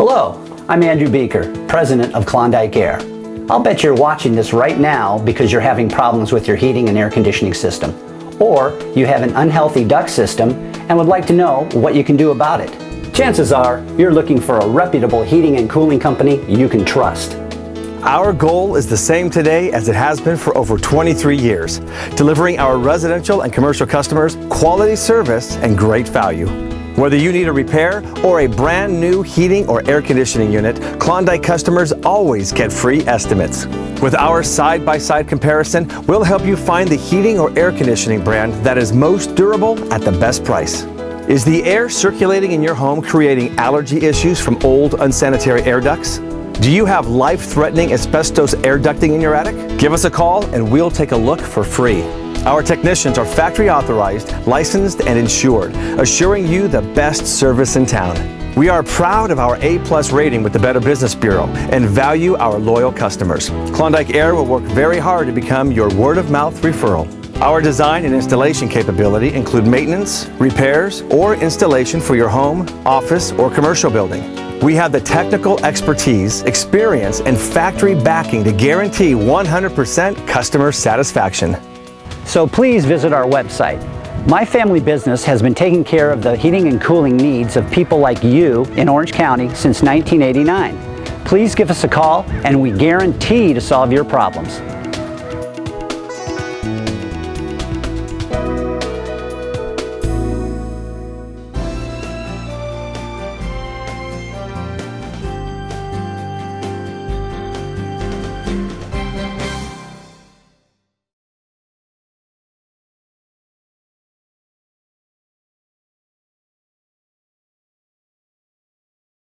Hello, I'm Andrew Beeker, President of Klondike Air. I'll bet you're watching this right now because you're having problems with your heating and air conditioning system. Or you have an unhealthy duct system and would like to know what you can do about it. Chances are you're looking for a reputable heating and cooling company you can trust. Our goal is the same today as it has been for over 23 years, delivering our residential and commercial customers quality service and great value. Whether you need a repair or a brand new heating or air conditioning unit, Klondike customers always get free estimates. With our side-by-side comparison, we'll help you find the heating or air conditioning brand that is most durable at the best price. Is the air circulating in your home creating allergy issues from old unsanitary air ducts? Do you have life-threatening asbestos air ducting in your attic? Give us a call and we'll take a look for free. Our technicians are factory authorized, licensed, and insured, assuring you the best service in town. We are proud of our A-plus rating with the Better Business Bureau and value our loyal customers. Klondike Air will work very hard to become your word-of-mouth referral. Our design and installation capability include maintenance, repairs, or installation for your home, office, or commercial building. We have the technical expertise, experience, and factory backing to guarantee 100% customer satisfaction. So please visit our website. My family business has been taking care of the heating and cooling needs of people like you in Orange County since 1989. Please give us a call and we guarantee to solve your problems.